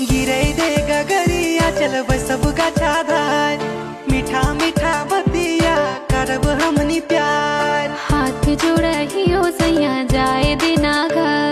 गिरे दे गगरिया चलब सब गाछा धार। मीठा मीठा बतिया, करब हमनी प्यार। हाथ जोड़ा ही हो सैया जाए।